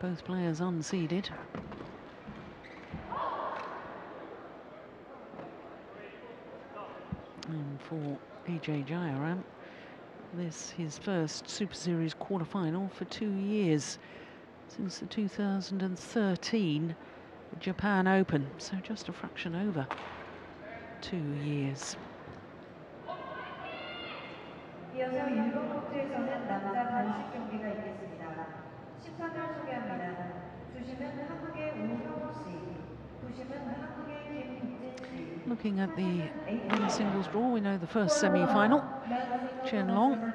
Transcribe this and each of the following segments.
Both players unseeded. And for AJ Jayaram, this his first Super Series quarter-final for two years, since the 2013 Japan Open, so just a fraction over two years. Looking at the singles draw, we know the first semi-final, Chen Long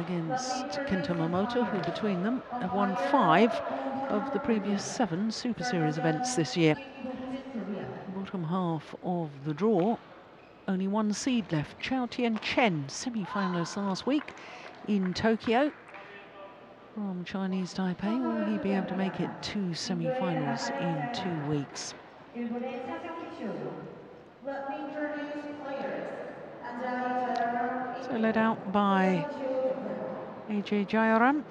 against Kento Momota, who between them have won five of the previous seven Super Series events this year. Bottom half of the draw, only one seed left. Chou Tien Chen, semi-finalist last week in Tokyo from Chinese Taipei. Will he be able to make it two semi-finals in two weeks? So led out by AJ Jayaram.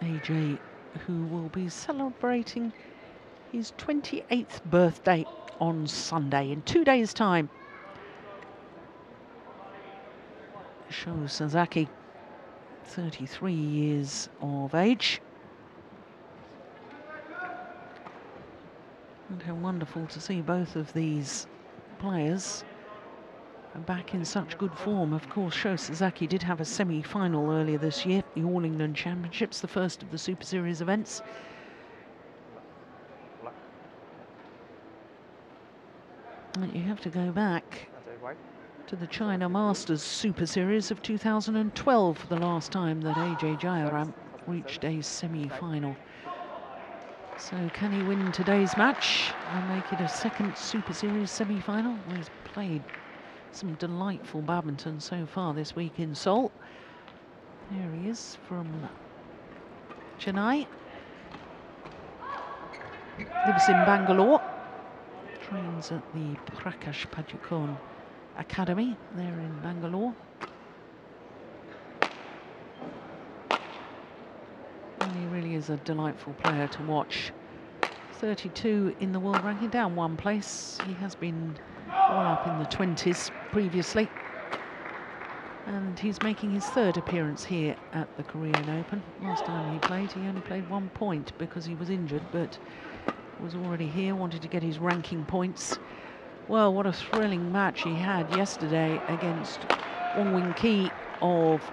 AJ, who will be celebrating his 28th birthday on Sunday in two days' time. Sho Sasaki, 33 years of age. And how wonderful to see both of these players back in such good form. Of course, Sho Sasaki did have a semi-final earlier this year, the All England Championships, the first of the Super Series events. And you have to go back to the China Masters Super Series of 2012, for the last time that AJ Jayaram reached a semi-final. So can he win today's match and make it a second Super Series semi-final? Well, he's played some delightful badminton so far this week in Seoul. There he is from Chennai. Lives in Bangalore. Trains at the Prakash Padukone Academy there in Bangalore. And he really is a delightful player to watch. 32 in the world ranking, down one place. He has been all up in the 20s previously. And he's making his third appearance here at the Korean Open. Last time he played, he only played one point because he was injured, but was already here, wanted to get his ranking points. Well, what a thrilling match he had yesterday against Wong Wing Ki of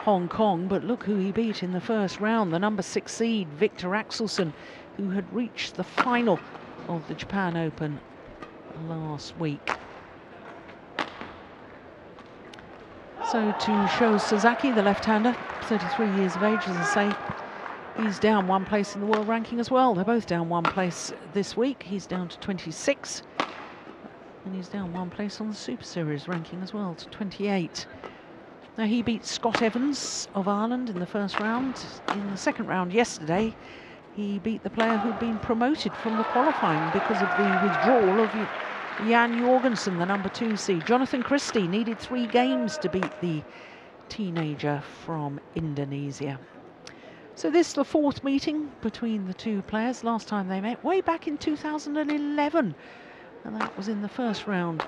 Hong Kong, but look who he beat in the first round, the number six seed, Viktor Axelsen, who had reached the final of the Japan Open last week. So to show Sasaki, the left-hander, 33 years of age, as I say, he's down one place in the world ranking as well. They're both down one place this week. He's down to 26, and he's down one place on the Super Series ranking as well to 28. Now he beat Scott Evans of Ireland in the first round. In the second round yesterday, he beat the player who'd been promoted from the qualifying because of the withdrawal of Jan Jorgensen, the number two seed. Jonathan Christie needed three games to beat the teenager from Indonesia. So this is the fourth meeting between the two players. Last time they met way back in 2011. And that was in the first round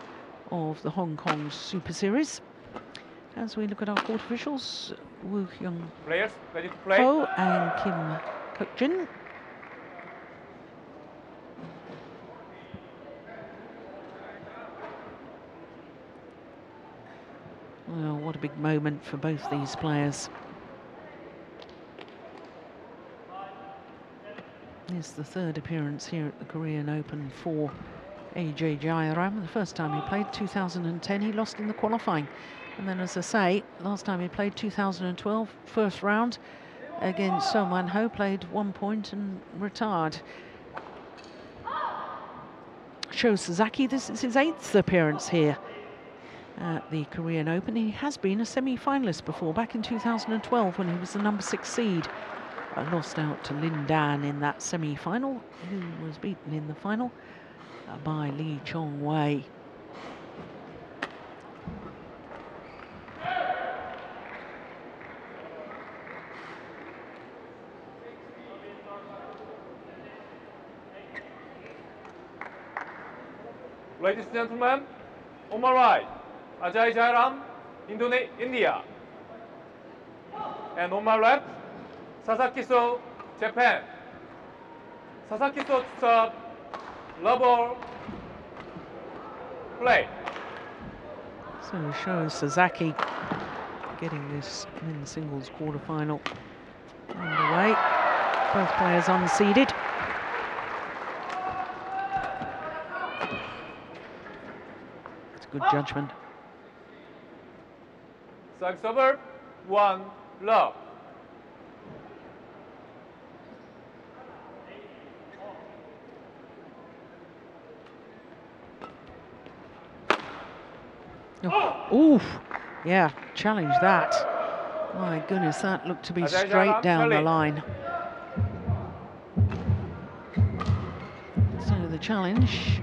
of the Hong Kong Super Series. As we look at our court officials, Woo Hyung Players ready to play? Ho and Kim Kuk-jin. Well, what a big moment for both these players. It's the third appearance here at the Korean Open for AJ Jayaram. The first time he played, 2010, he lost in the qualifying. And then, as I say, last time he played, 2012, first round against Son Wan Ho, played one point and retired. Sho Sasaki, this is his eighth appearance here at the Korean Open. He has been a semi-finalist before, back in 2012 when he was the number six seed. Uh, lost out to Lin Dan in that semi-final, who was beaten in the final uh, by Lee Chong Wei. Ladies and gentlemen, on my right, Ajay Jayaram, India. And on my left, Sasaki So, Japan. Sasaki So all, play. So Sho Sasaki getting this men's singles quarter-final underway. Both players unseeded. Good judgment. Service over, one, love. Oh, oof. Yeah, challenge that. My goodness, that looked to be straight down the line. So the challenge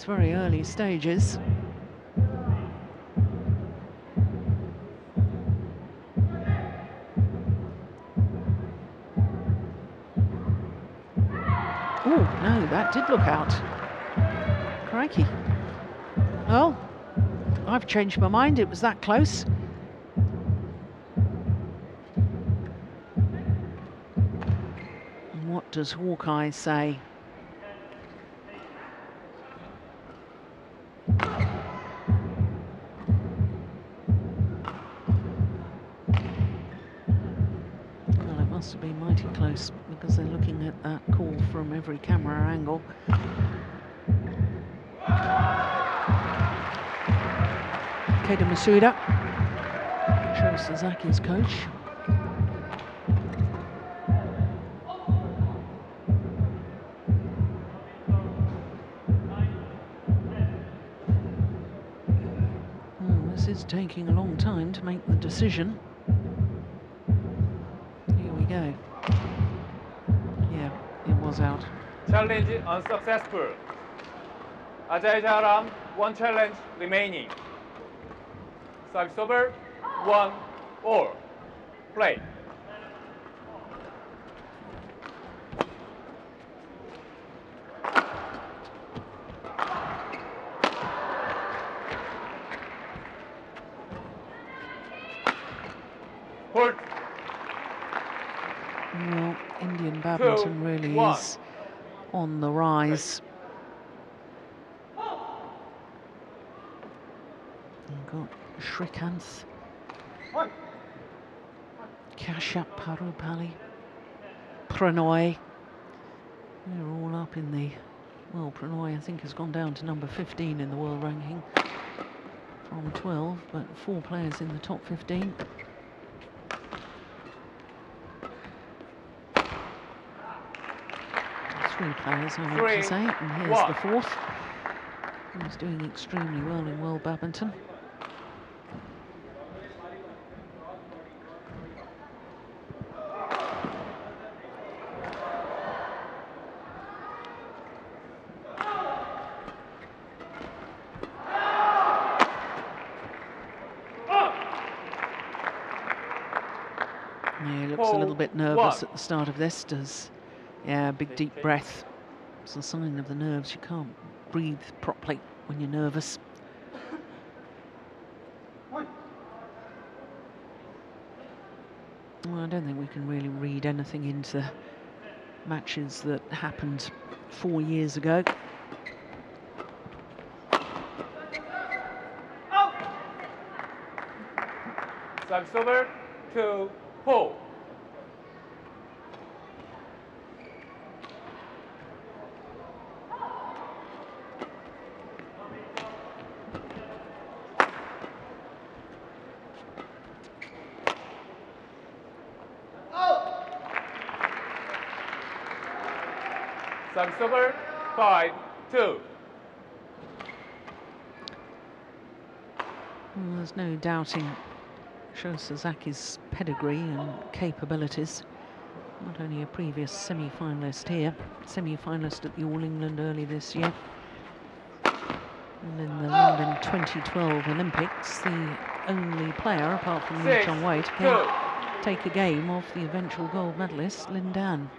these very early stages. Oh, no, that did look out. Crikey. Well, I've changed my mind. It was that close. What does Hawkeye say? Masuda, Sho Sasaki's coach. Oh, this is taking a long time to make the decision. Here we go. Yeah, it was out. Challenge unsuccessful. Ajay Jayaram, one challenge remaining. Service over, one, all. Play. Hold. Well, Indian badminton really one. is on the rise. You've got Srikanth, Kashyap Parupalli, Prannoy. They're all up in the. Well, Prannoy, I think, has gone down to number 15 in the world ranking from 12, but four players in the top 15. Three players, I meant to say, and here's one. the fourth. He's doing extremely well in world badminton. Yeah, he looks a little Hold bit nervous at the start of this. Does yeah, big deep breath. It's a sign of the nerves. You can't breathe properly when you're nervous. Well, I don't think we can really read anything into matches that happened four years ago. Oh! Service over, two, four. Service over, five, two. Well, there's no doubting Sho Sasaki's pedigree and capabilities. Not only a previous semi-finalist here, semi-finalist at the All England early this year, and in the London 2012 Olympics, the only player apart from Chong Wei to take a game off the eventual gold medalist Lin Dan.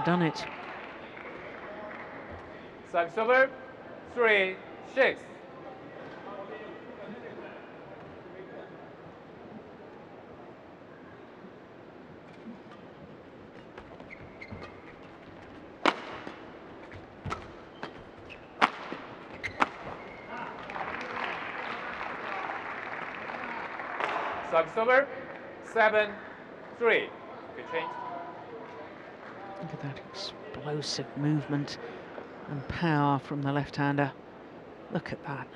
Overdone it. Service over. Three, six. Service over. Seven, three. Good change. Look at that explosive movement and power from the left-hander. Look at that.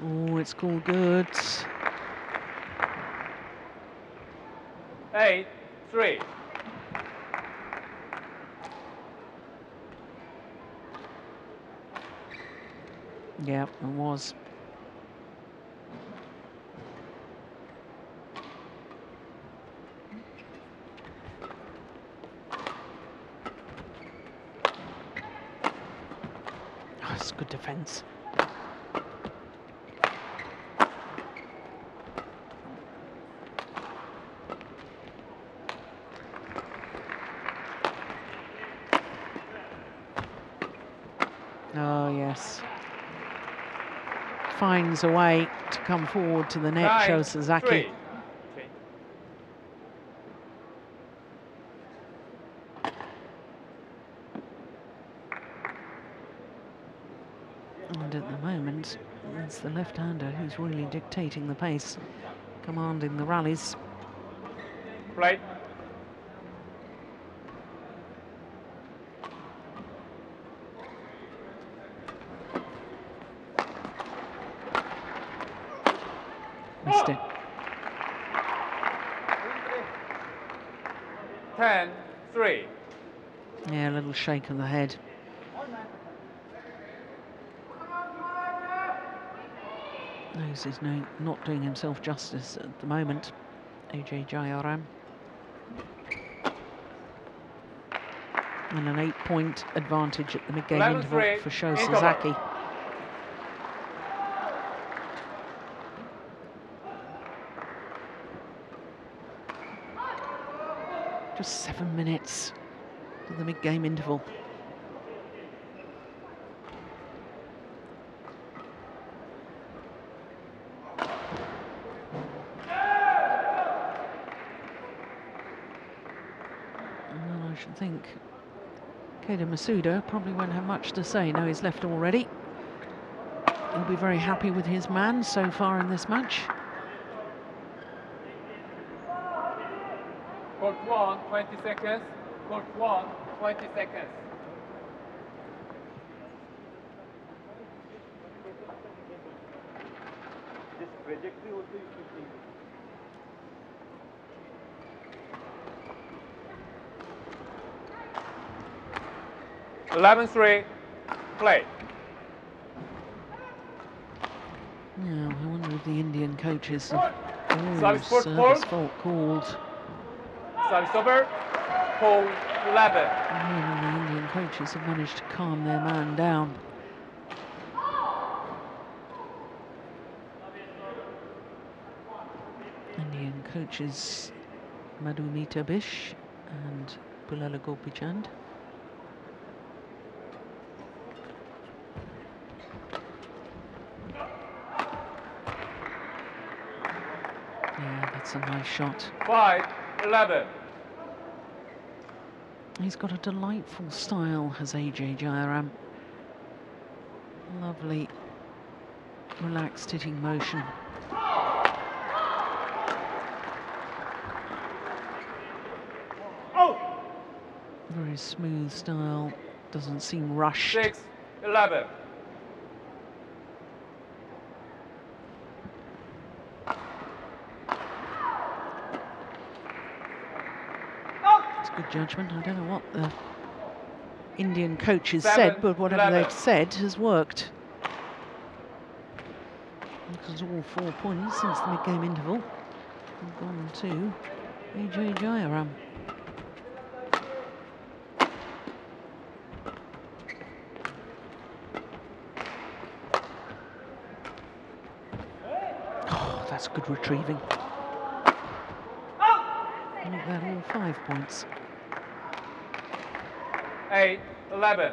Oh, it's called good. Eight, three. Yeah, it was. Oh, it's good defence. Oh, yes. Finds a way to come forward to the net, Nine, Sho Sasaki. three. And at the moment, it's the left-hander who's really dictating the pace, commanding the rallies. Play. Missed it. Ten, three. Yeah, a little shake of the head. Knows he's no, not doing himself justice at the moment. AJ Jayaram. And an eight-point advantage at the mid-game interval three, for Sho. Sasaki. Just seven minutes to the mid-game interval. Well, I should think Keita Masuda probably won't have much to say. No, he's left already. He'll be very happy with his man so far in this match. One, 20 seconds. Court one, 20 seconds. This trajectory also you should see. Eleven, three. Play. Now, I wonder if the Indian coaches have oh, Service court service fault. fault called. Service over. Hold 11. Really, the Indian coaches have managed to calm their man down. Indian coaches Madhumita Bisht and Pullela Gopichand. Yeah, that's a nice shot. 5, 11. He's got a delightful style, has AJ Jayaram. Lovely, relaxed hitting motion. Oh! Very smooth style, doesn't seem rushed. 6, 11. judgment. I don't know what the Indian coaches Seven, said, but whatever eleven. they've said has worked. Because all four points since the mid-game interval have gone to AJ Jayaram. Oh, that's good retrieving. Make that all five points. 8, 11.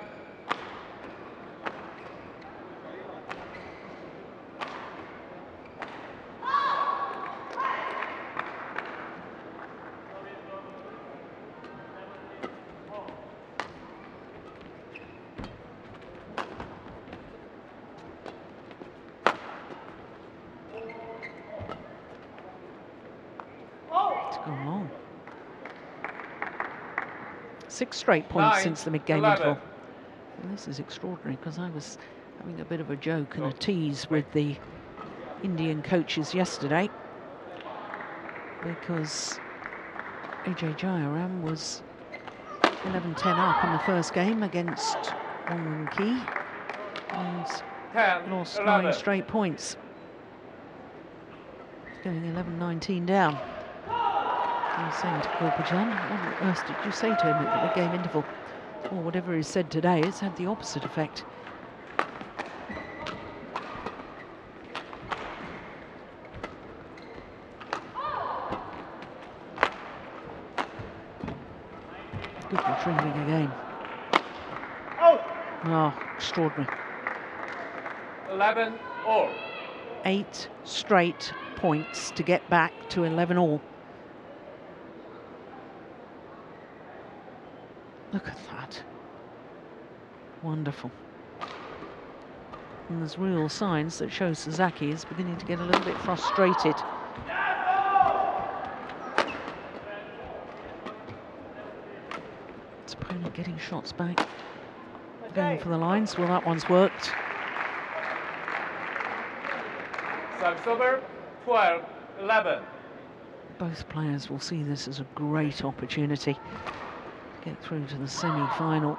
It's gone long. Six straight points Nine, since the mid-game interval. And this is extraordinary because I was having a bit of a joke and a Oh, tease with the Indian coaches yesterday because AJ Jayaram was 11-10 up in the first game against Wong Ki and 10, lost 11. nine straight points. He's Going 11-19 down. I was saying to Korpajan, what on earth did you say to him at the mid-game interval? Or whatever he said today, it's had the opposite effect. Good retrieving again. Oh, ah, extraordinary. 11, all. Eight straight points to get back to 11 all. Look at that. Wonderful. And there's real signs that show Sasaki is beginning to get a little bit frustrated. His opponent getting shots back. Going for the lines. Well, that one's worked. Over, 12, 11. Both players will see this as a great opportunity to get through to the semi-final.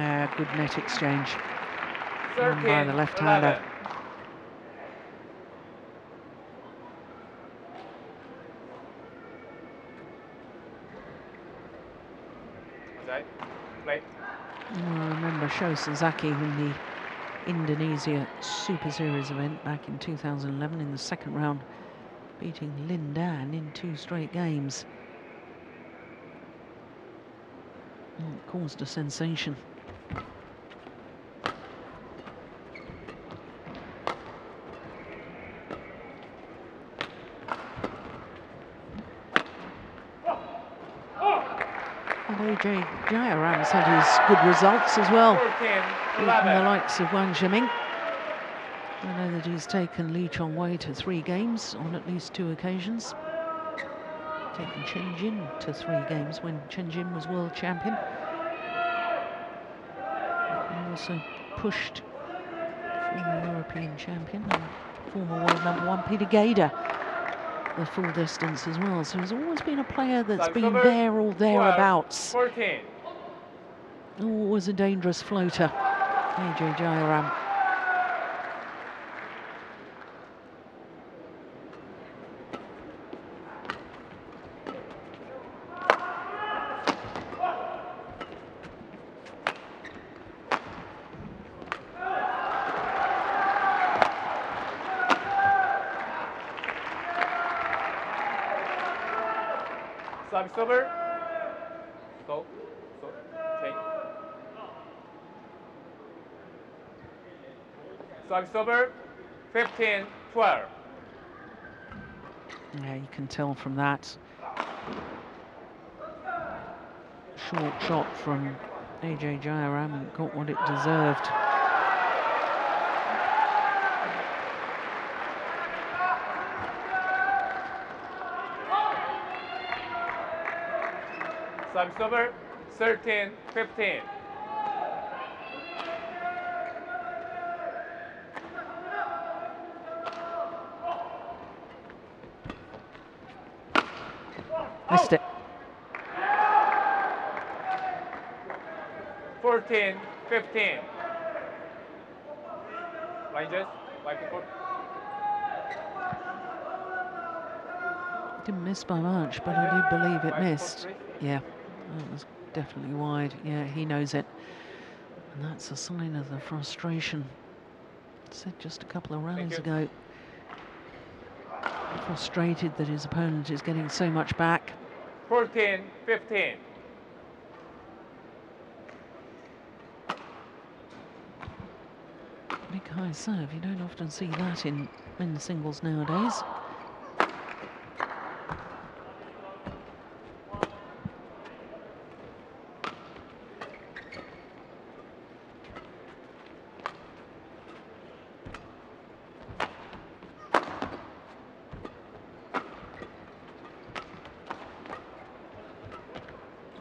Ah, good net exchange. Won 13, by the left-hander. 11. I remember Sho Sasaki in the Indonesia Super Series event back in 2011 in the second round, beating Lin Dan in two straight games. Mm, It caused a sensation. AJ Jayaram's had his good results as well. 14, beating the likes of Wang Zhengming. I know that he's taken Lee Chong Wei to three games on at least two occasions. Taken Chen Jin to three games when Chen Jin was world champion. And also pushed former European champion and former world number one Peter Gade the full distance as well. So he's always been a player that's been there or thereabouts. 14. Always a dangerous floater, AJ Jayaram. Service over. Go. So, take. Over. 15, 12. Yeah, you can tell from that. Short shot from AJ Jayaram and got what it deserved. Service over. 13, 15. Missed it. 14, 15. Rangers, court. Didn't miss by much, but I do believe it missed. Yeah, that was definitely wide. Yeah, he knows it. And that's a sign of the frustration. Said just a couple of rounds ago. Frustrated that his opponent is getting so much back. 14, 15. Big high serve. You don't often see that in men's singles nowadays.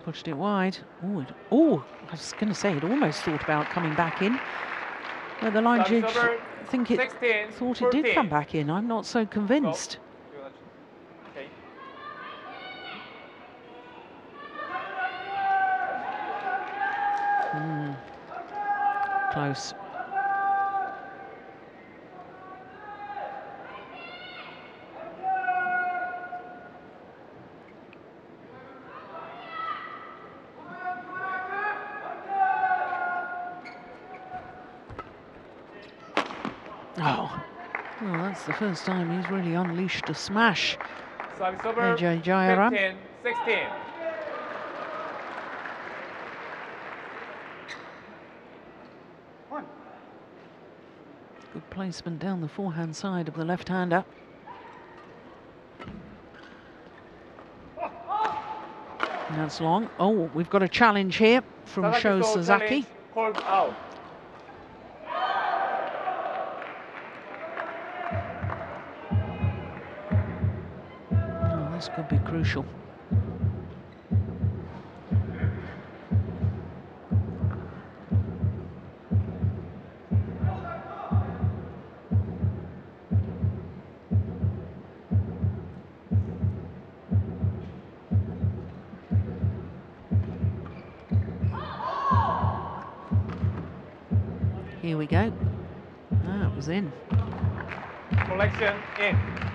Pushed it wide. Oh, oh! I was going to say it almost thought about coming back in. But the line judge, I think it 16, thought it did come back in. I'm not so convinced. Okay. Hmm. Close. Oh, well, that's the first time he's really unleashed a smash. Service AJ Jayaram. 15, 16. One. Good placement down the forehand side of the left-hander. That's long. Oh, we've got a challenge here from Sho Sasaki this could be crucial. Here we go. Ah, it was in. Collection in.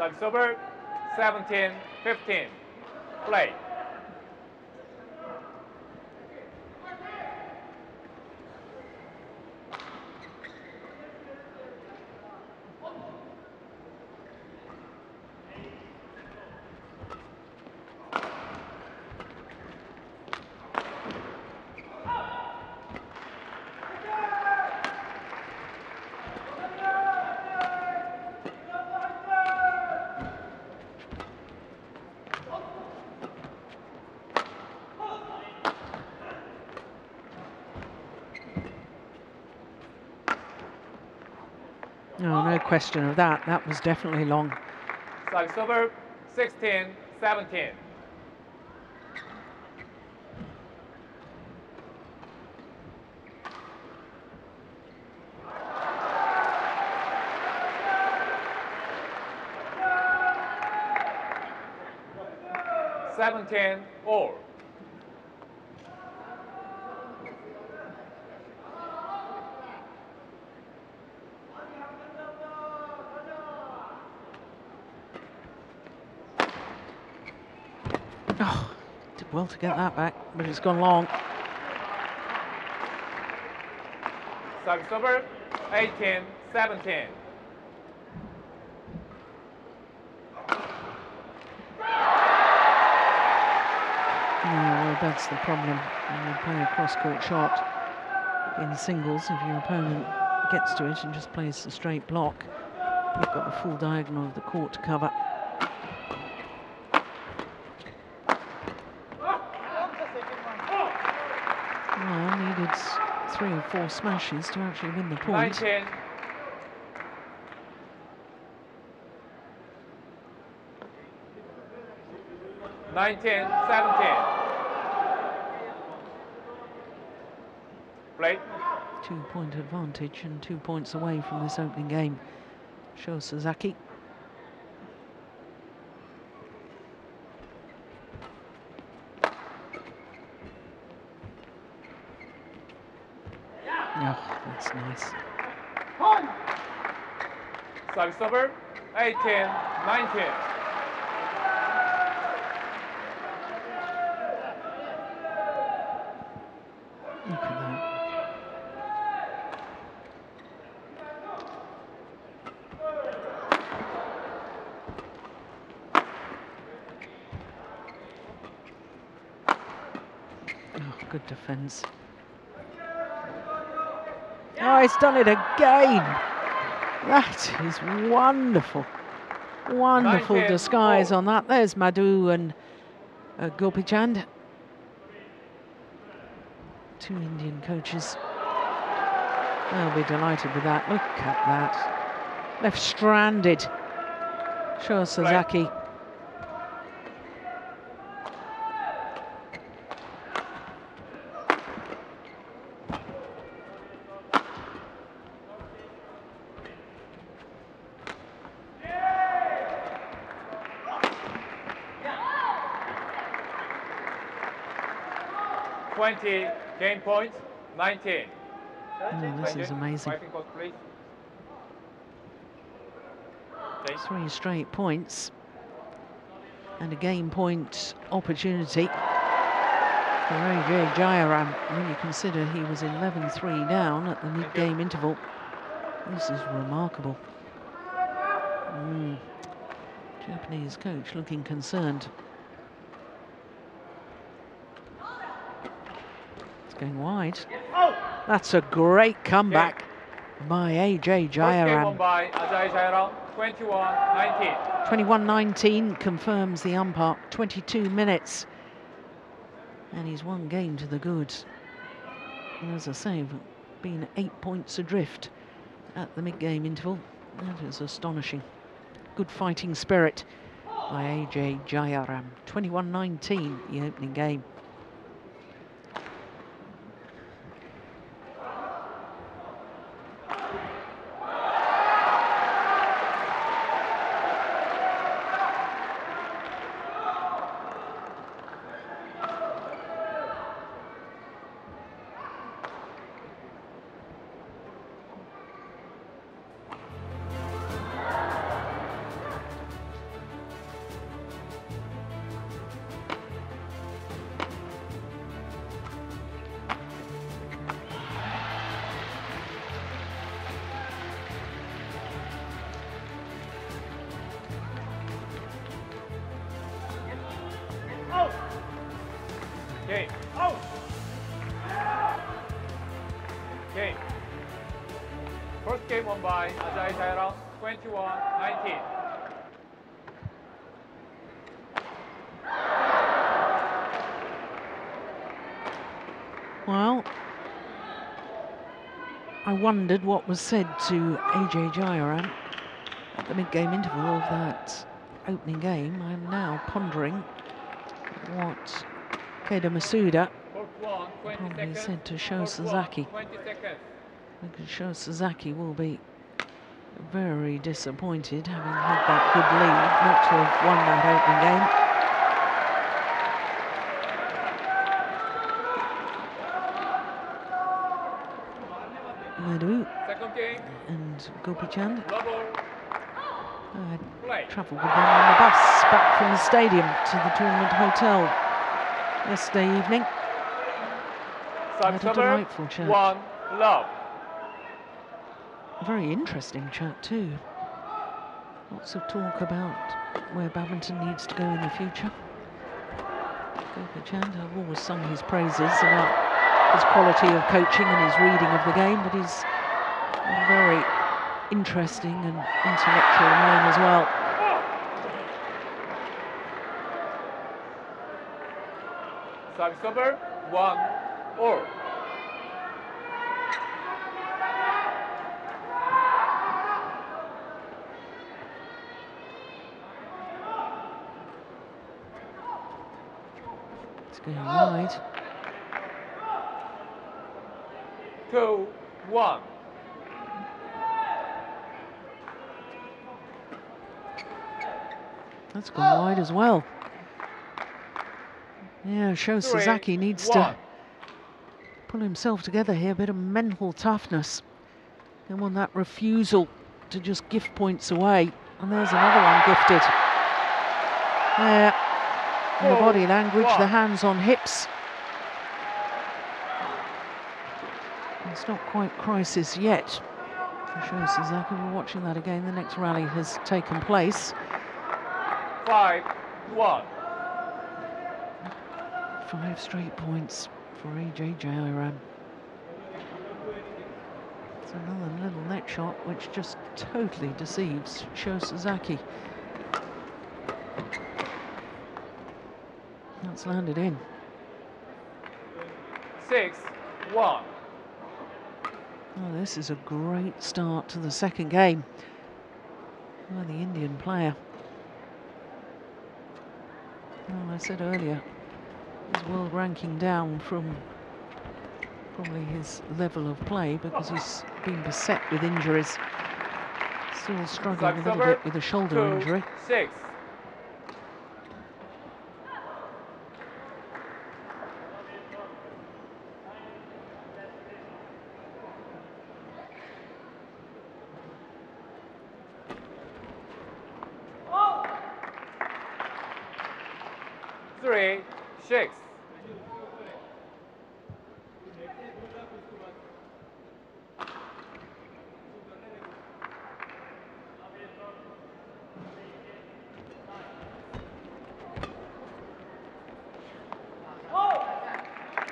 Over, 17, 15. Play. Oh, no question of that. That was definitely long. Service over, 16, 17. Seventeen all. Oh, did well to get that back, but it's gone long. Service over, 18, 17. Yeah, well, that's the problem. When you play a cross-court shot in singles, if your opponent gets to it and just plays a straight block, you've got the full diagonal of the court to cover. Well, needed s- three or four smashes to actually win the point. 19. Nineteen, seventeen. Play. Two-point advantage and two points away from this opening game. Sho Sasaki. Oh, that's nice. Service over. 18, 19. Look at that. Oh, good defence. It's done it again. That is wonderful. Wonderful disguise oh. on that. There's Madhu and uh, Gopi Chand. Two Indian coaches. They'll be delighted with that. Look at that. Left stranded. Sure, Sasaki. Right. 20, points, 19. Oh, this is amazing. Three straight points and a game point opportunity for AJ Jayaram when you consider he was 11-3 down at the mid-game interval. This is remarkable. Mm. Japanese coach looking concerned. Going wide. Oh! That's a great comeback by AJ Jayaram. by Ajay Jayaram. 21, 19. 21-19 confirms the umpire. 22 minutes. And he's one game to the good. And as I say, been eight points adrift at the mid-game interval. That is astonishing. Good fighting spirit by AJ Jayaram. 21-19, the opening game. Wondered what was said to AJ Jayaram at the mid-game interval of that opening game. I'm now pondering what Keita Masuda Court one, 20 probably said to Sho Court one, Sasaki. 20 seconds. because Sho Sasaki will be very disappointed having had that good lead not to have won that opening game. Madhu Second game. And Gopichand Double uh, travelled with them on the bus back from the stadium to the tournament hotel yesterday evening. Had a delightful chat. one, love. Very interesting chat too. Lots of talk about where badminton needs to go in the future. Gopichand, I've always sung his praises about his quality of coaching and his reading of the game, but he's very interesting and intellectual man as well. Service number one, all. It's going wide. Two, one. That's gone wide as well. Yeah, Sho Three, Sasaki needs one. to pull himself together here, a bit of mental toughness. And on that refusal to just gift points away. And there's another one gifted. There, the body language, the hands on hips. It's not quite crisis yet for Sho Sasaki. We're watching that again. The next rally has taken place. Five, one. Five straight points for AJ Jayaram. It's another little net shot which just totally deceives Sho. That's landed in. Six, one. Oh, this is a great start to the second game. by the Indian player. Well, I said earlier, his world ranking down from probably his level of play because he's been beset with injuries. Still struggling a little bit with a shoulder two, injury. Six. Three, six.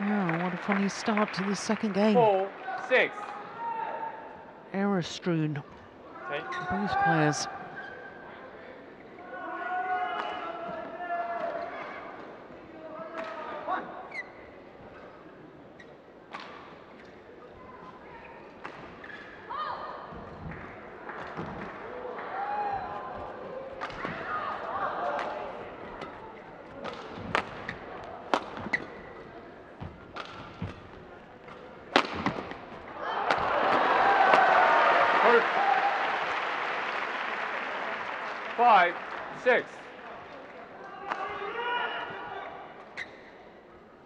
Oh, what a start to the second game. Four, six. Error strewn, Okay. both players. One. Hurt. Five, six.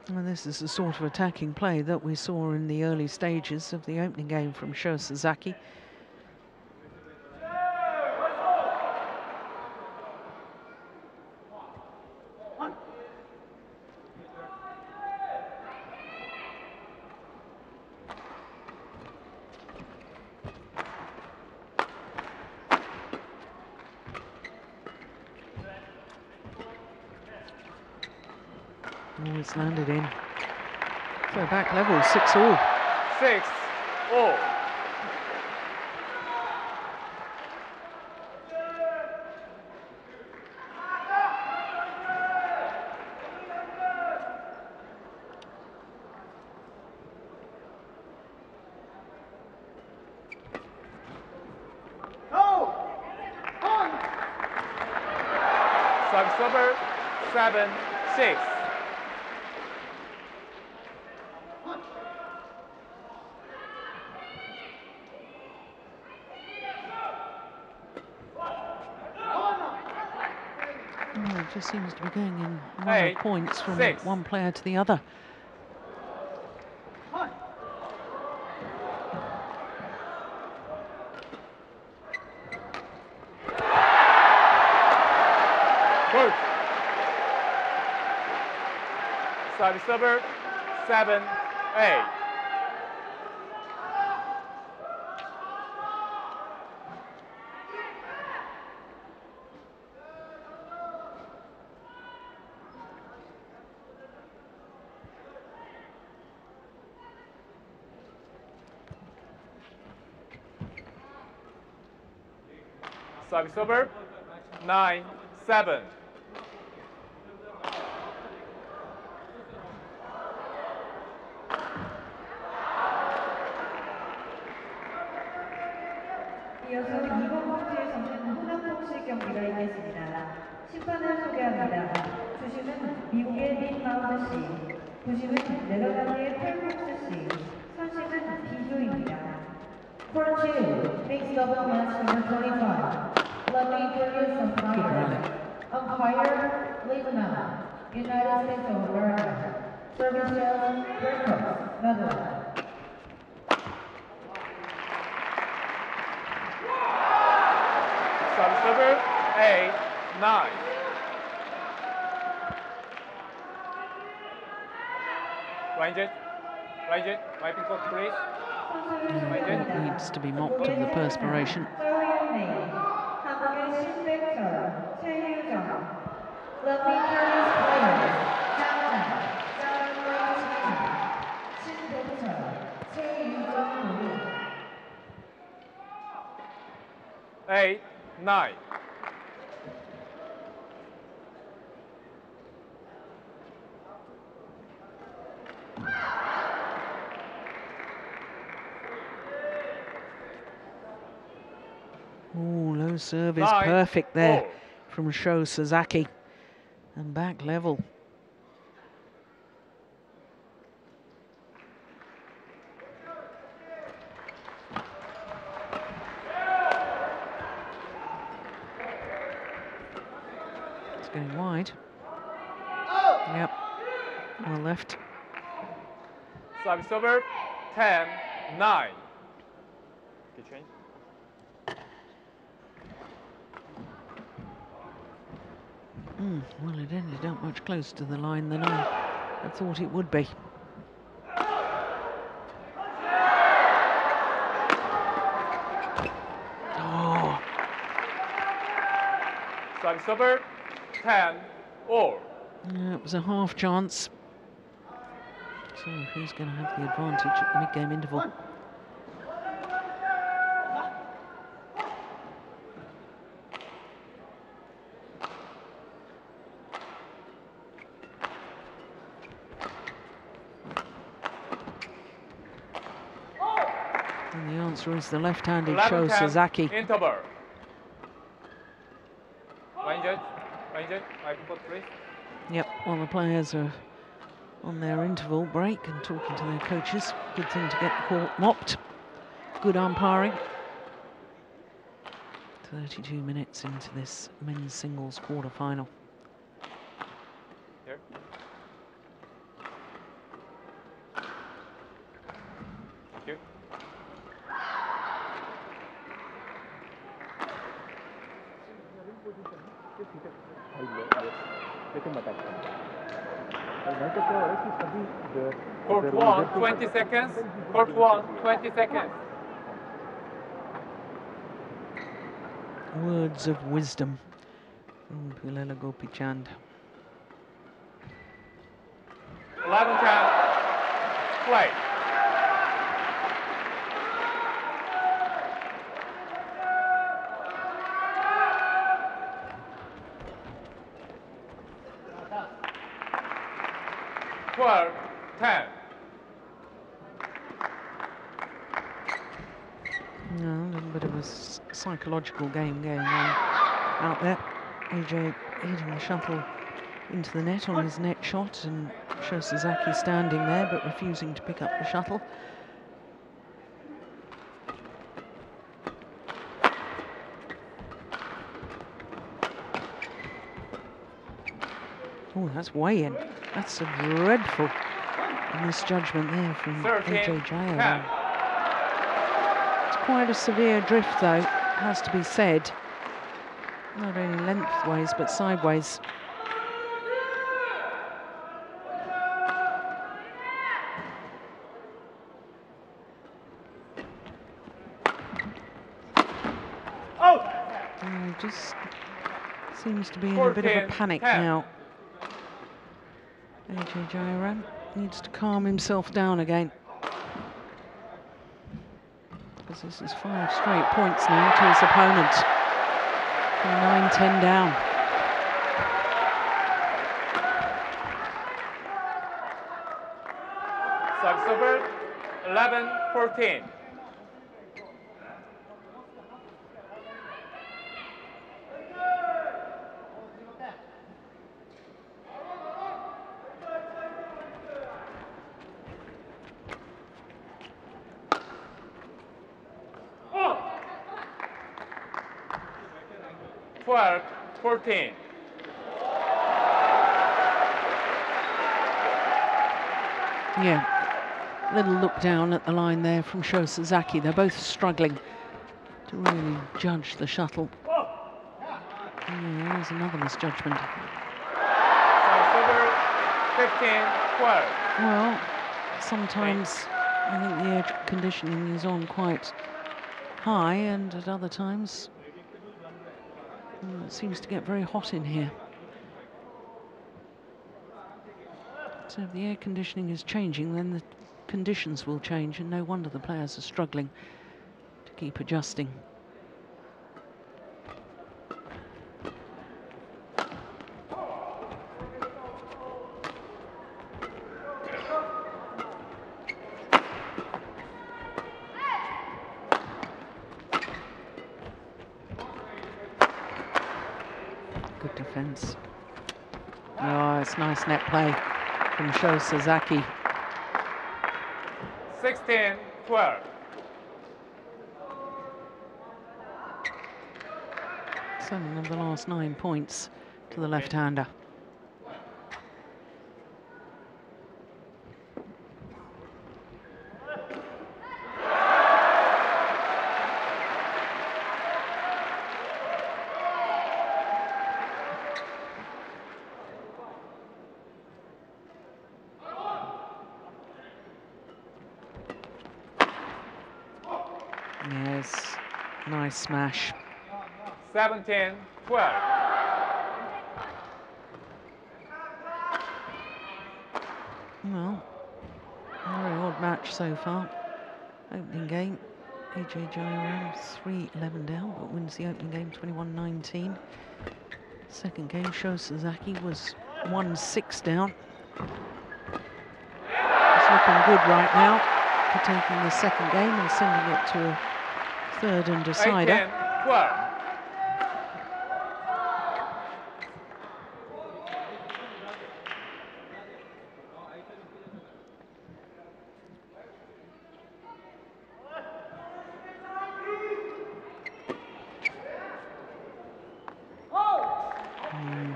And this is the sort of attacking play that we saw in the early stages of the opening game from Sho Sasaki. One. Oh, it's landed in. So back level, six all. Six, all. Go. One. Seven, six. Oh, it just seems to be going in Eight, points from six. one player to the other. One. Good. Service Service over. Nine, seven. 이어서 이번 코트에서는 호남복식 경기가 있겠습니다. 심판을 소개합니다. 주심은 미국의 민 마운드 씨, 부심은 네덜란드의 펠폭스 씨, 선심은 비조입니다. Court 2, Mixed Double Match number 25. Let me introduce some Good rally. fighters. Umpire Lingman, United States of America. Service sales Berkos, Netherlands. Service over eight, nine. Range it, range it, wiping court please. It needs to be mopped of the perspiration. Eight, nine. Oh, low serve is Nine, perfect there four. from Sho Sasaki. And back level. It's going wide. Yep. Well left. Service over ten, nine. Good change. Mm, well, it ended up much closer to the line than I, I thought it would be. Oh, Service over ten, all. yeah, it was a half chance. So who's going to have the advantage at the mid-game interval? And is the left-handed Sho 11, 10, Sasaki. Interval. Range it, range it, wiping court please. Yep, while the players are on their interval break and talking to their coaches. Good thing to get the court mopped. Good umpiring. 32 minutes into this men's singles quarter-final. Seconds. Court one, 20 seconds. Words of wisdom from Pullela Gopichand. 11 10. Play. Twelve, ten. Yeah, a little bit of a s- psychological game going on out there. AJ hitting the shuttle into the net on his net shot and Sho Sasaki standing there but refusing to pick up the shuttle. Oh, that's way in. That's a dreadful misjudgment there from AJ Jaya. It's quite a severe drift, though, has to be said. Not only lengthways, but sideways. Uh, just seems to be in a bit of a panic now. AJ Jayaram needs to calm himself down again. This is five straight points now to his opponent. 9-10 down. Subsequent 11-14. 10. Yeah, little look down at the line there from Sho They're both struggling to really judge the shuttle. Yeah, there's another misjudgment. Well, sometimes I think the air conditioning is on quite high and at other times it seems to get very hot in here. So if the air conditioning is changing, then the conditions will change, and no wonder the players are struggling to keep adjusting. Good defence. Oh, it's nice net play from Sho Sasaki. 16, 12. Seven of the last nine points to the left-hander. Yes, nice smash. 17, 12. Well, very odd match so far. Opening game, AJ Jayaram 3-11 down, but wins the opening game 21-19. Second game, Sho Sasaki was 1-6 down. It's looking good right now for taking the second game and sending it to a third and 18, decider. 12. Hmm.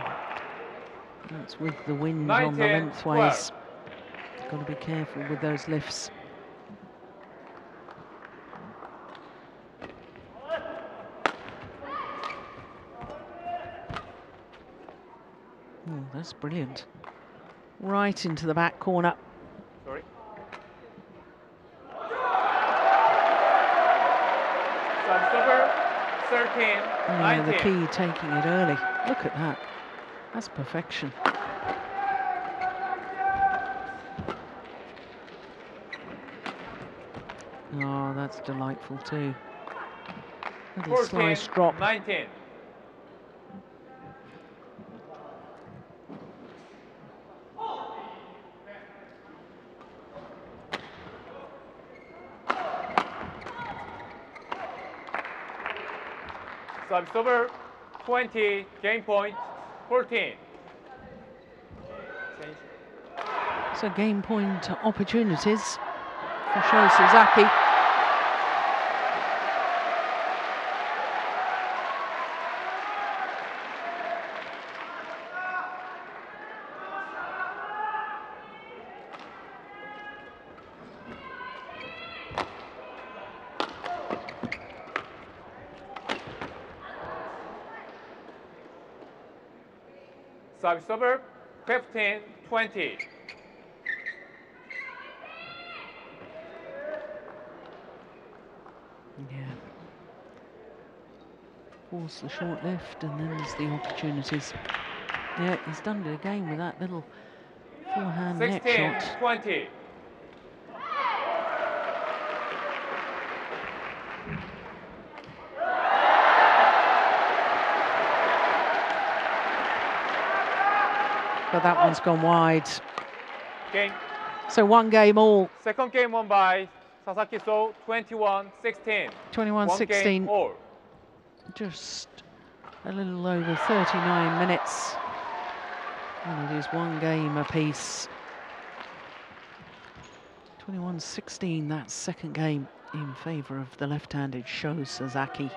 That's with the wind on the 19, lengthways. Got to be careful with those lifts. That's brilliant. Right into the back corner. Sorry. Over 13, Yeah, the key taking it early. Look at that. That's perfection. Oh, that's delightful too. Little 14, slice drop. 19. Service over 20, game point 14. So game point opportunities for Sho Sasaki. Over 15, 20. Yeah. Pulls the short lift and then there's the opportunities. Yeah, he's done it again with that little forehand net 16, shot. 20. But that one's gone wide. Game. So one game all, Second game won by Sasaki So 21, 16. 21-16. Just a little over 39 minutes. And it is one game apiece. 21 16, that second game in favour of the left handed Sho Sasaki.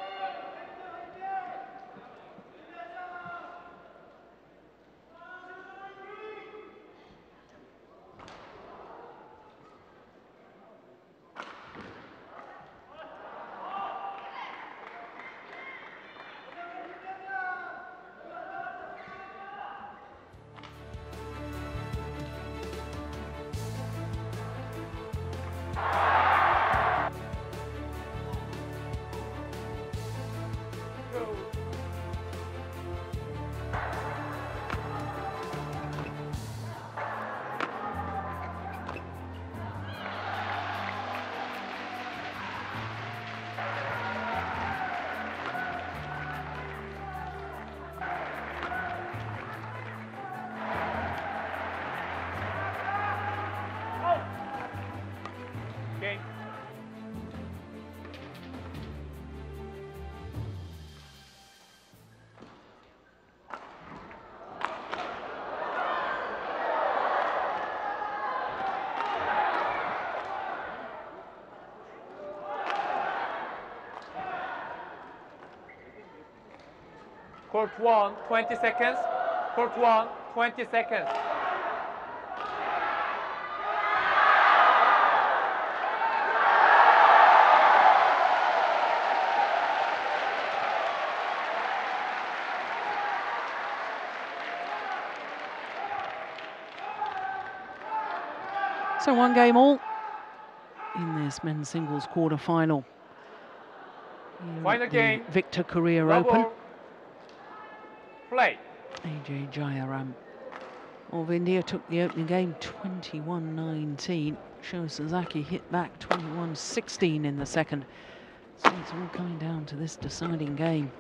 Court 1, 20 seconds. Court 1, 20 seconds. So one game all in this men's singles quarter final. Final game. Victor Korea Open. AJ Jayaram of India took the opening game 21-19. Sho Sasaki hit back 21-16 in the second. So it's all coming down to this deciding game.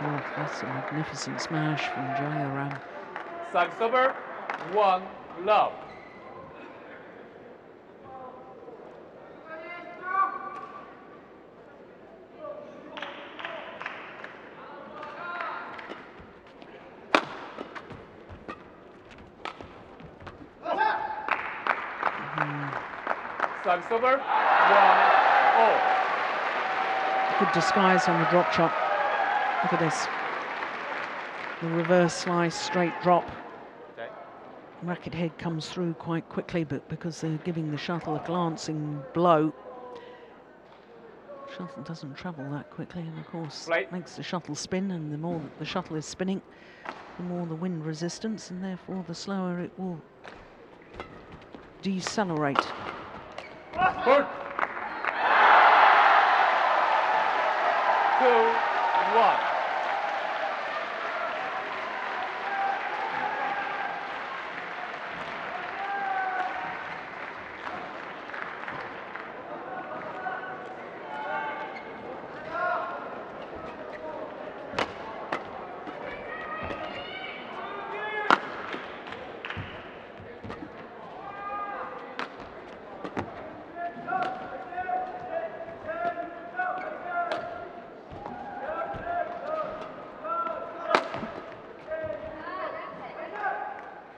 Oh, that's a magnificent smash from Jayaram. Over. 1, love. Over. 1, all. Good disguise on the drop shot. Look at this. The reverse slice, straight drop. Okay. Racket head comes through quite quickly, but because they're giving the shuttle a glancing blow, shuttle doesn't travel that quickly, and of course Right. makes the shuttle spin. And the more that the shuttle is spinning, the more the wind resistance, and therefore the slower it will decelerate. Court. 2, 1.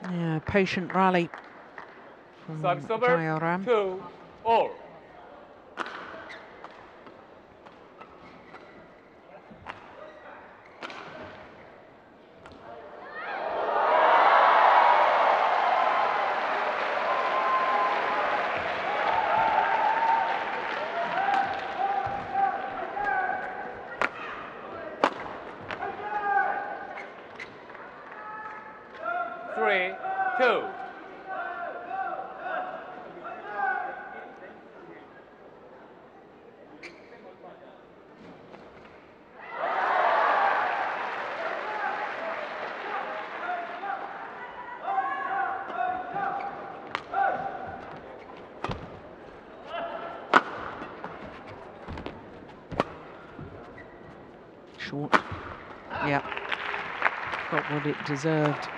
Yeah, patient rally from Jayaram. 2, all. Three, two. Short. Yeah. Got what it deserved.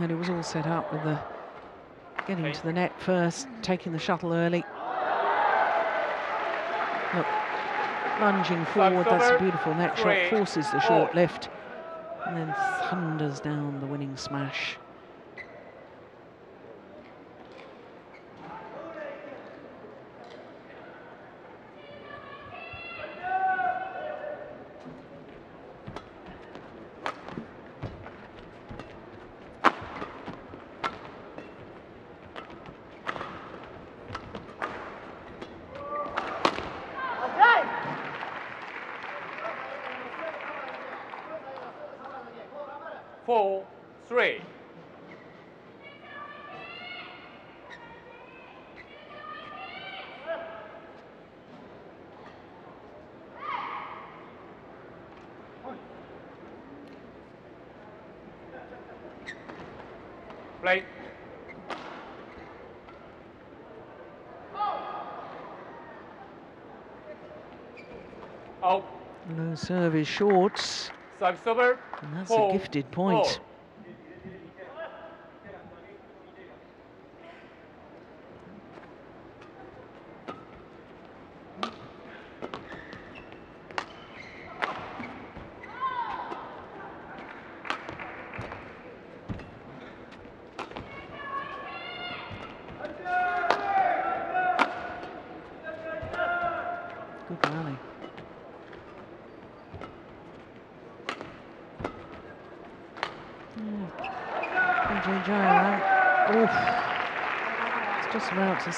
And it was all set up with the getting Okay. to the net first, taking the shuttle early. Look, lunging forward, that's a beautiful net shot, forces the short lift, and then thunders down the winning smash. Four, three. Play. Oh. Out. Low serve is short, Service over. and that's Four, a gifted point. four.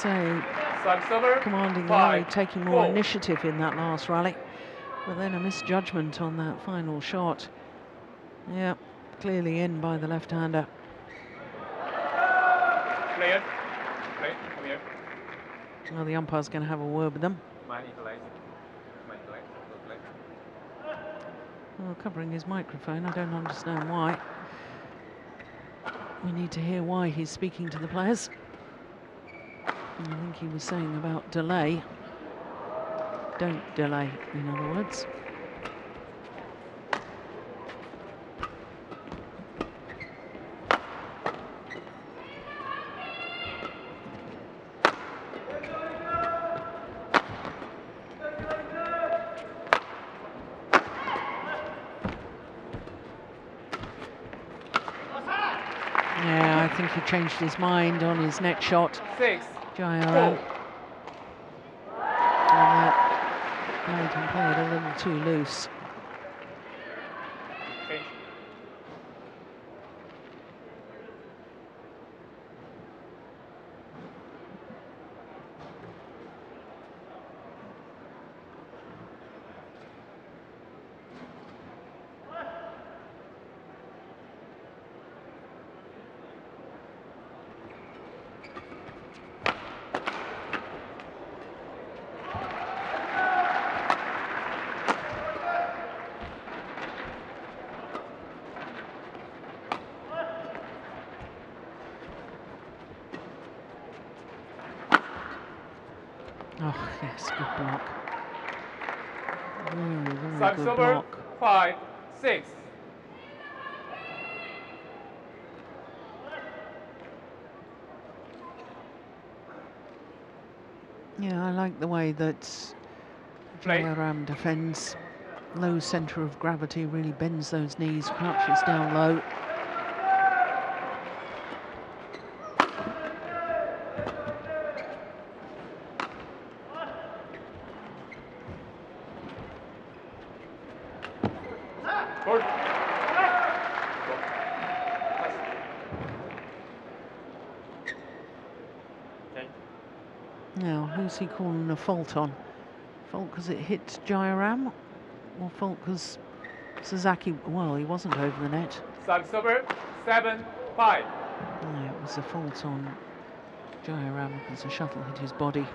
Say, commanding the alley, taking more four. initiative in that last rally. But then a misjudgment on that final shot. Yeah, clearly in by the left-hander. Player. Play. Come here. Well, the umpire's going to have a word with them. Mine intellect. Mine intellect. Good play. Well, covering his microphone, I don't understand why. We need to hear why he's speaking to the players. I think he was saying about delay. Don't delay, in other words. Yeah, I think he changed his mind on his next shot. Six. Four. And that made him play it a little too loose. Change. Oh, yes, good block. Very, very good block. Five. Six. Yeah, I like the way that Play. Jayaram defends. Low centre of gravity, really bends those knees, crouches down low. Good. Okay. Now, who's he calling a fault on? Fault because it hit Jayaram? Or fault because Sasaki, well, he wasn't over the net. Service over. Seven. Five. No, it was a fault on Jayaram because the shuttle hit his body.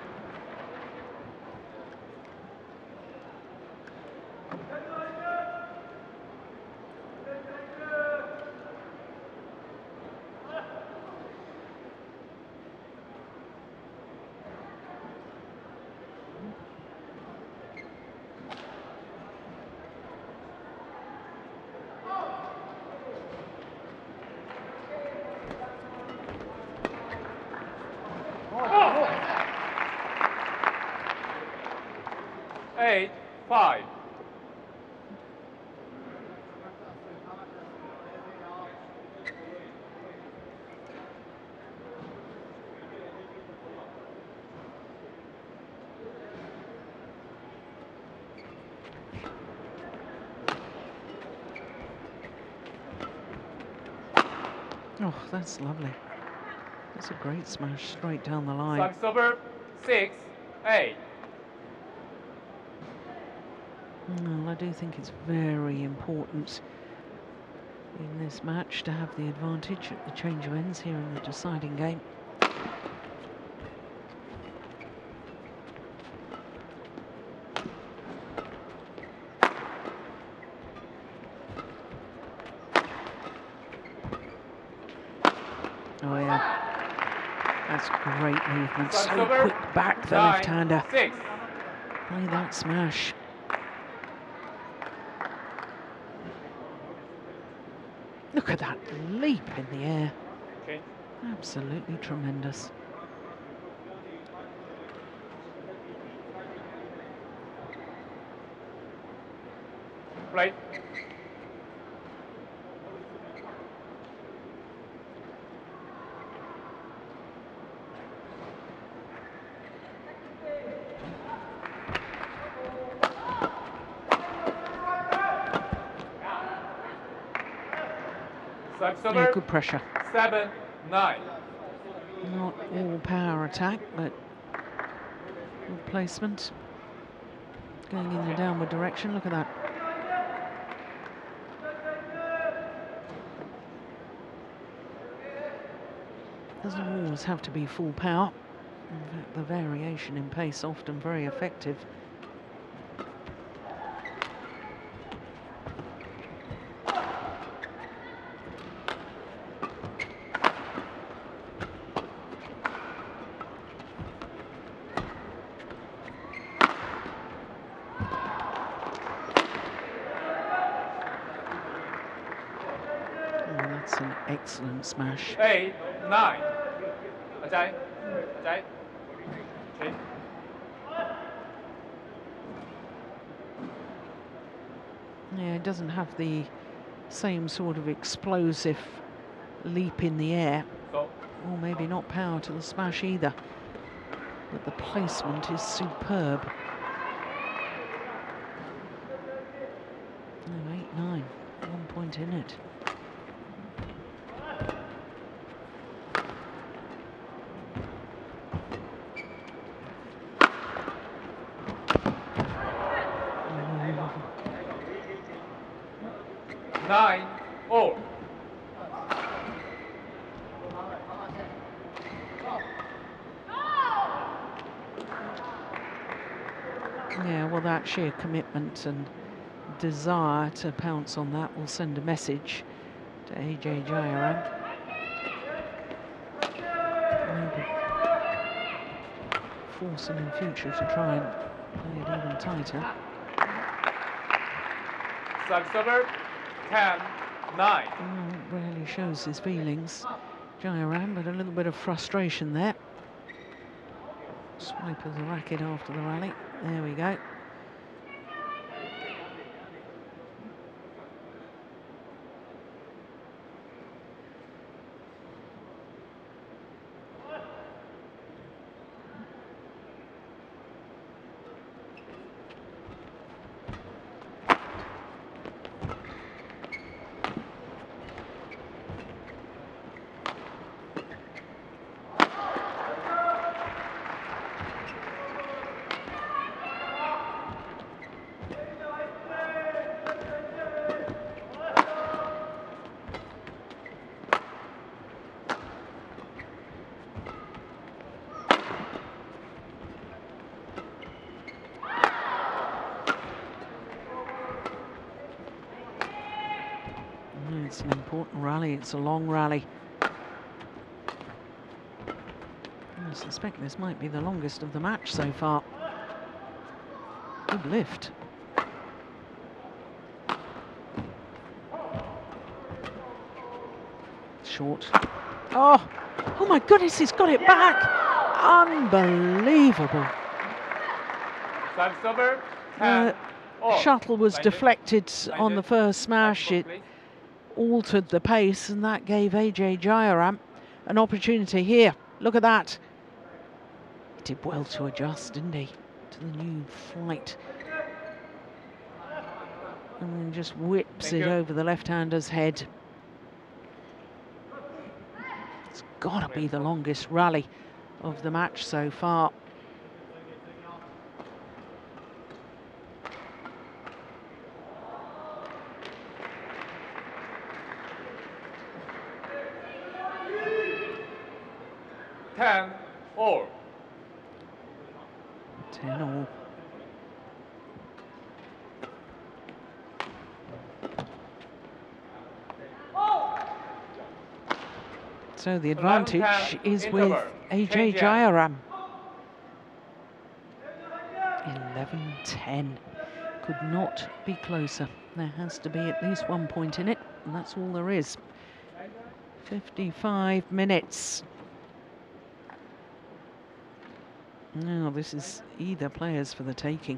Eight. Five. Oh, that's lovely. That's a great smash straight down the line. Over. Six. Eight. Well, I do think it's very important in this match to have the advantage at the change of ends here in the deciding game. Oh yeah, that's great movement. So over. quick back, the left-hander. Play that smash. Look at that leap in the air. Okay. Absolutely tremendous. Play. Yeah, good pressure. Seven, nine. Not all power attack, but good placement. Going in the downward direction. Look at that. Doesn't always have to be full power. In fact, the variation in pace often very effective. Oh, that's an excellent smash. Eight, nine. Ajay. Ajay. Change. Yeah, it doesn't have the same sort of explosive leap in the air, or maybe not power to the smash either. But the placement is superb. Eight, nine. One point in it. Oh. nine, all. Yeah, well, that sheer commitment and desire to pounce on that will send a message to AJ Jayaram. Maybe force him in future to try and play it even tighter. Over. Ten, nine. Oh, rarely shows his feelings, Jayaram, but a little bit of frustration there. Swipe of the racket after the rally. There we go. Mm, It's an important rally. It's a long rally. I suspect this might be the longest of the match so far. Good lift. Short. Oh, oh my goodness, he's got it back. Unbelievable. Service over. Ten, Uh. Shuttle was deflected on the first smash. It. Altered the pace, and that gave AJ Jayaram an opportunity here. Look at that. He did well to adjust, didn't he, to the new flight. And then just whips Thank it you. over the left-hander's head. It's got to be the longest rally of the match so far. Ten, all. 10 all. So the advantage is with. AJ Jayaram. 11-10. Could not be closer. There has to be at least one point in it, and that's all there is. 55 minutes. Now this is either players for the taking.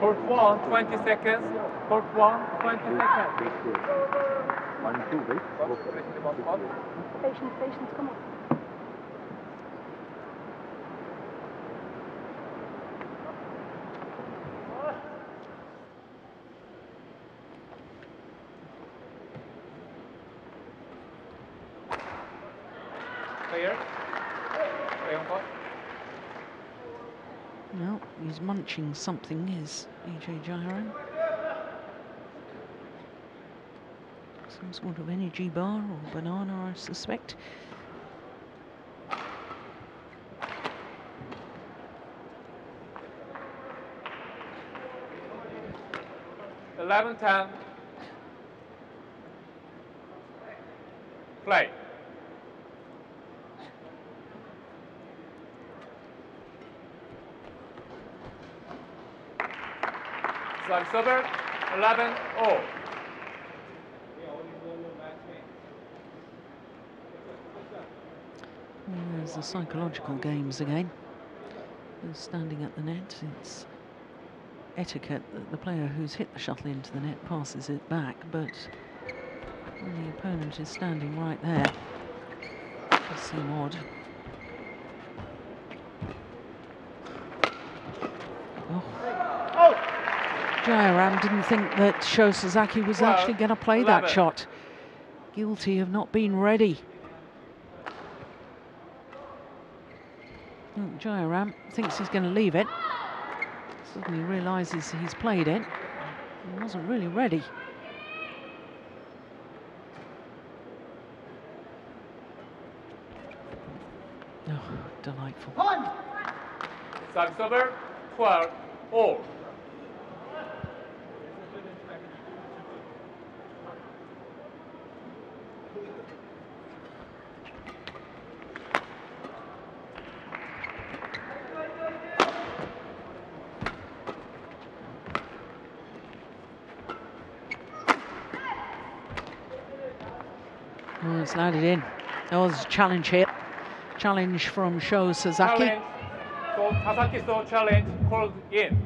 Court 1, 20 seconds. Court 1, 20 seconds. One, two, wait. Patience, patience, come on. Player. Player on court. No, he's munching something, is EJ. Some sort of energy bar or banana, I suspect. Eleven ten. Play. All. And oh. there's the psychological games again. Standing at the net? It's etiquette that the player who's hit the shuttle into the net passes it back, but when the opponent is standing right there, it seem odd. Oh. Jayaram didn't think that Sho Sasaki was Well, actually going to play that 11. shot. Guilty of not being ready. Mm, Jayaram thinks he's going to leave it. Suddenly realises he's played it. He wasn't really ready. Oh, delightful. One. Serve server. Twelve all. Oh, it's landed in. Oh, there's a challenge here. Challenge from Sho Sasaki. Challenge. Sho Sasaki so challenge called in.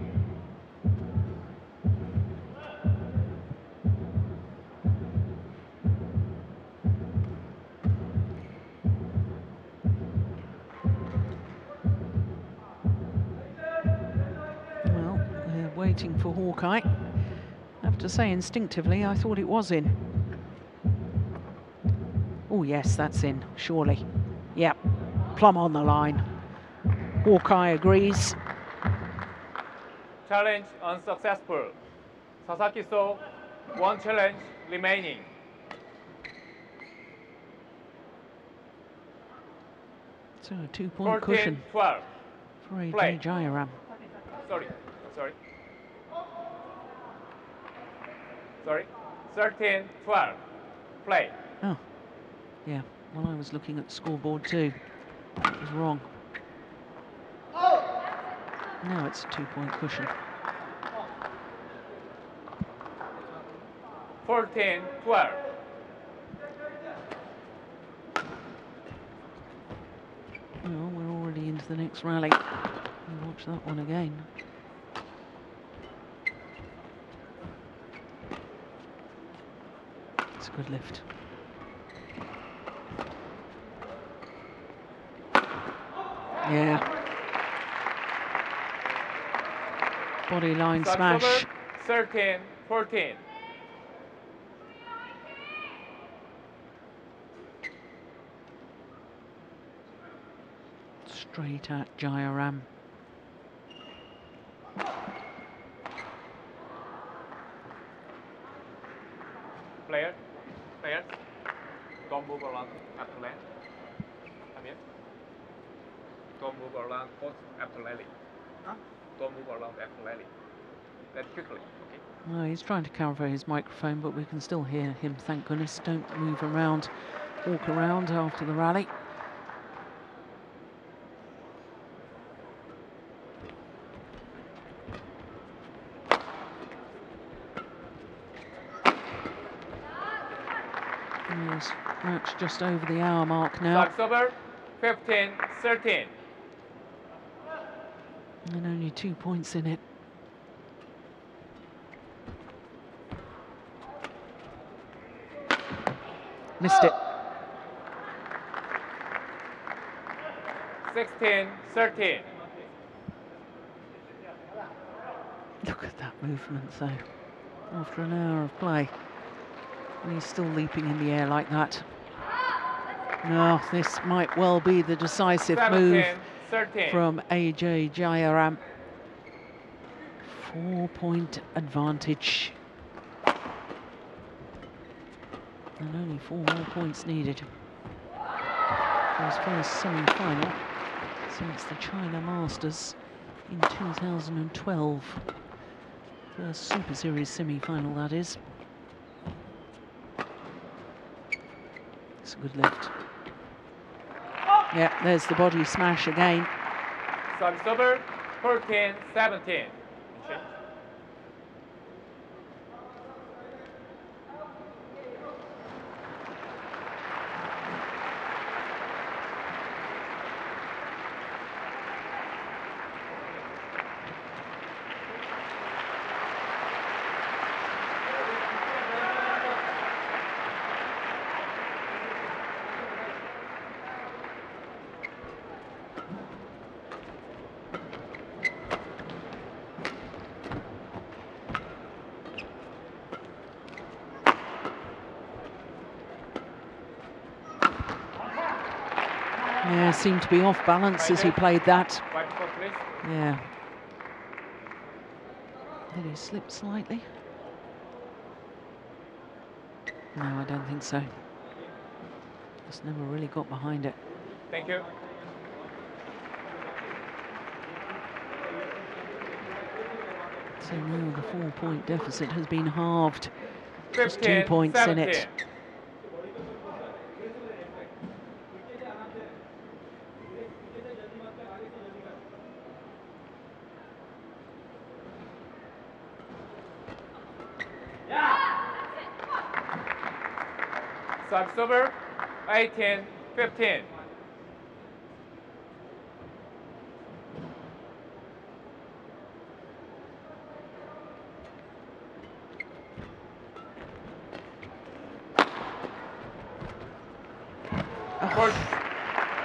Well, they're waiting for Hawkeye. I have to say, instinctively, I thought it was in. Oh, yes, that's in, surely. Yep, plumb on the line. Hawkeye agrees. Challenge unsuccessful. Sasaki so one challenge remaining. So a two-point 14, cushion 12. for AJ play. Jayaram. Sorry, sorry. Sorry. 13, 12. Play. Oh, yeah. Well, I was looking at the scoreboard too. It was wrong. Now it's a two-point cushion. 14, 12. Well, we're already into the next rally. We'll watch that one again. It's a good lift. Yeah. Body line smash. server, 13, 14. Straight at Jayaram. Player, players, don't move around after land. Come here. Don't move around post after rally. Don't move around after rally. Let's quickly, okay? Oh, he's trying to cover his microphone, but we can still hear him, thank goodness. Don't move around, walk around after the rally. Yes, match just over the hour mark now, Serve server, 15, 13 and only two points in it. Missed it. 16, 13. Look at that movement, though. After an hour of play, and he's still leaping in the air like that. Now, this might well be the decisive 17. move. 13. from AJ Jayaram. Four point advantage. And only four more points needed for his first semi final since the China Masters in 2012. First Super Series semi final, that is. It's a good lift. Yeah, there's the body smash again. Over, 14, 17. Change. Yeah, seemed to be off balance as he played that. White court, please. Yeah. Did he slip slightly? No, I don't think so. Just never really got behind it. Thank you. So now the four-point deficit has been halved. Just two points in it. 17. Service over, 18, 15.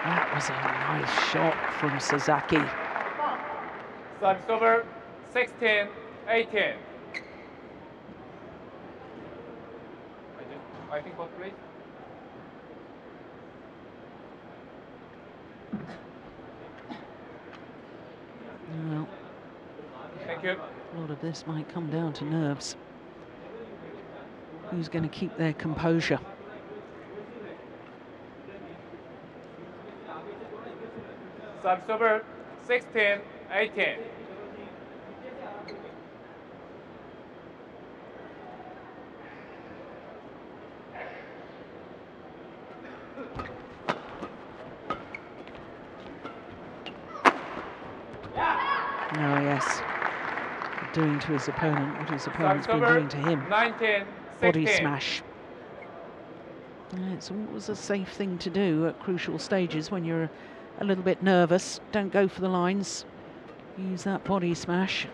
That was a nice shot from Sasaki. service over, 16, 18. I just, I think what please? Well, Thank you. A lot of this might come down to nerves. Who's going to keep their composure? Over, 16, 18. Oh, yes doing to his opponent, what his opponent's been doing to him. 19, Body smash. It's always a safe thing to do at crucial stages when you're a little bit nervous. Don't go for the lines. Use that body smash.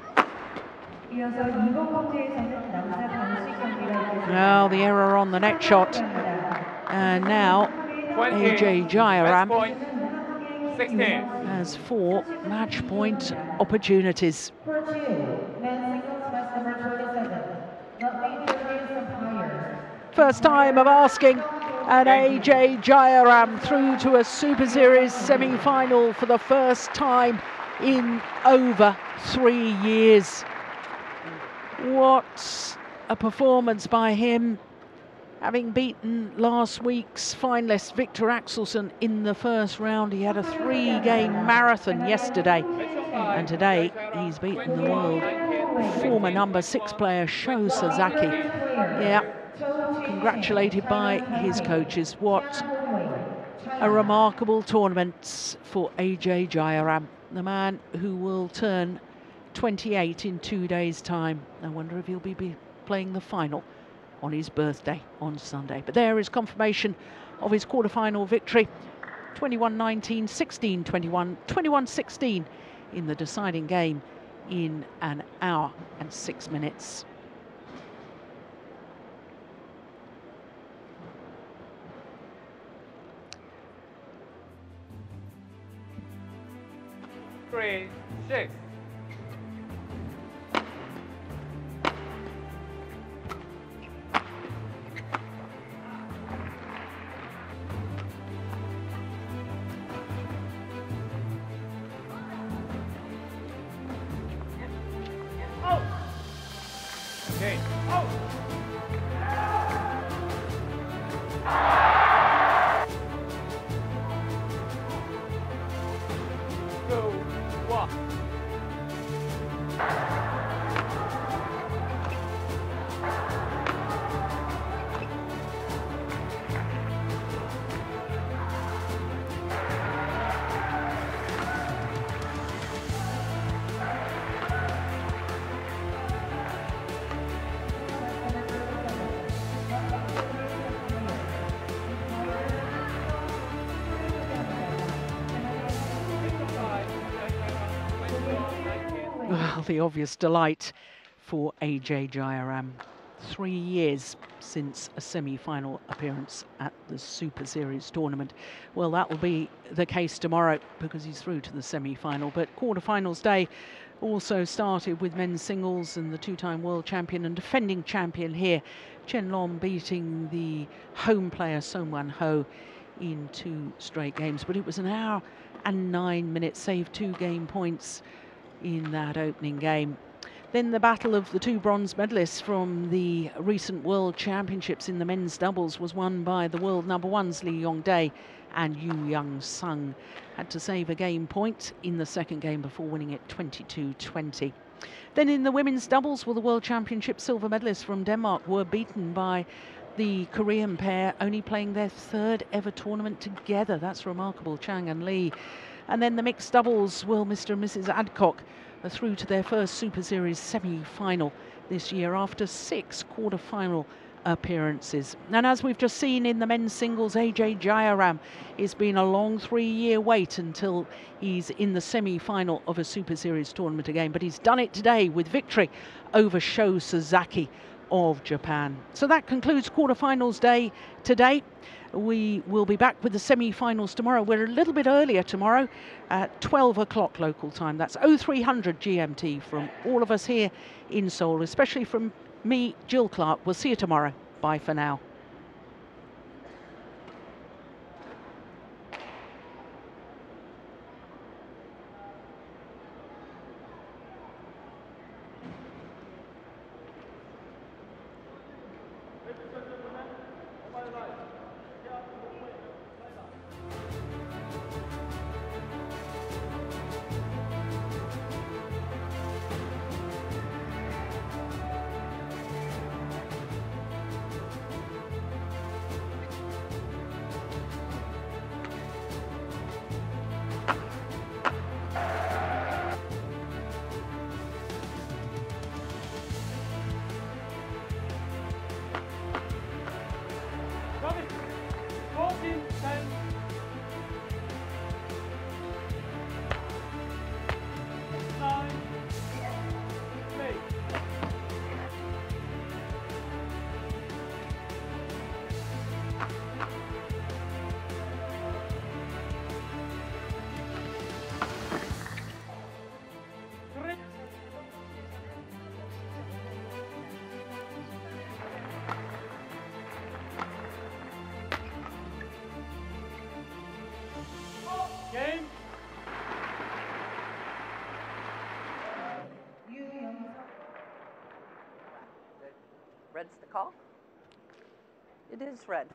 Well, the error on the net shot. And now 20, AJ Jayaram has four match point opportunities. First time of asking, and AJ Jayaram through to a Super Series semi-final for the first time in over three years. What a performance by him, having beaten last week's finalist Viktor Axelsen in the first round. He had a three-game marathon yesterday, and today he's beaten the world former number six player Sho Sasaki. Yeah, congratulated by his coaches. What a remarkable tournament for AJ Jayaram, the man who will turn 28 in two days' time. I wonder if he'll be, playing the final on his birthday on Sunday. But there is confirmation of his quarter-final victory. 21-19, 16-21, 21-16 in the deciding game in an hour and six minutes. Three, six. The obvious delight for AJ Jayaram. Three years since a semi-final appearance at the Super Series tournament. Well, that will be the case tomorrow because he's through to the semi-final. But quarterfinals day also started with men's singles and the two-time world champion and defending champion here, Chen Long beating the home player Son Wan Ho in two straight games. But it was an hour and nine minutes, save two game points in that opening game. Then the battle of the two bronze medalists from the recent World Championships in the men's doubles was won by the world number ones Lee Yong Dae and Yoo Yeon Seong. Had to save a game point in the second game before winning it 22-20. Then in the women's doubles, well, the World Championship silver medalists from Denmark were beaten by the Korean pair, only playing their third ever tournament together. That's remarkable, Chang and Lee. And then the mixed doubles, will Mr. and Mrs. Adcock are through to their first Super Series semi-final this year after six quarter-final appearances. And as we've just seen in the men's singles, AJ Jayaram, it's been a long three-year wait until he's in the semi-final of a Super Series tournament again. But he's done it today with victory over Sho Sasaki of Japan. So that concludes quarterfinals day today. We will be back with the semi-finals tomorrow. We're a little bit earlier tomorrow at 12 o'clock local time. That's 0300 GMT from all of us here in Seoul, especially from me, Gill Clark. We'll see you tomorrow. Bye for now. Is red.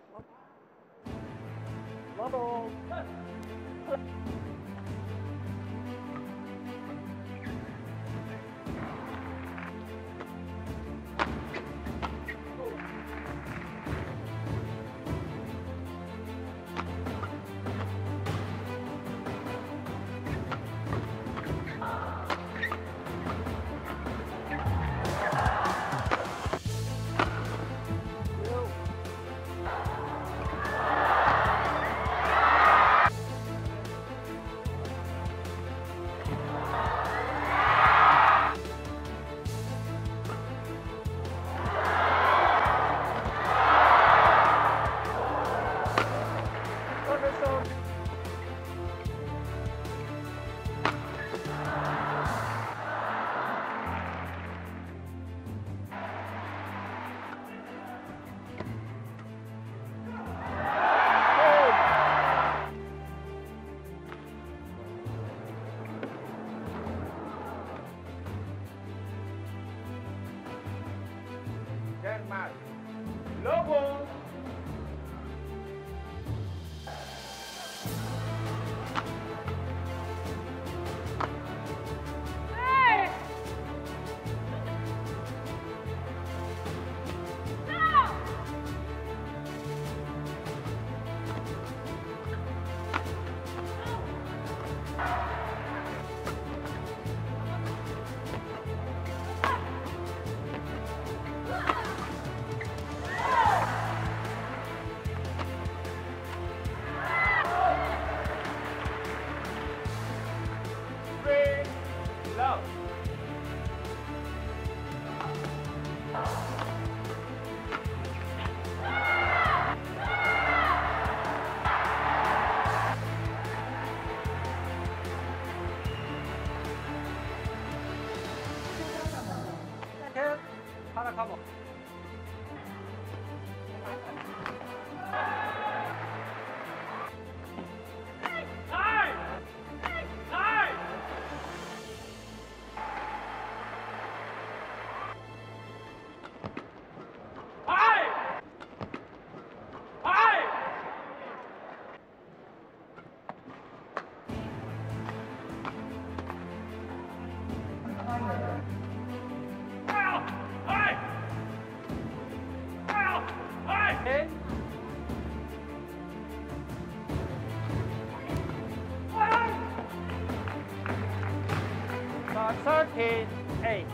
Rock Circuit. Hey,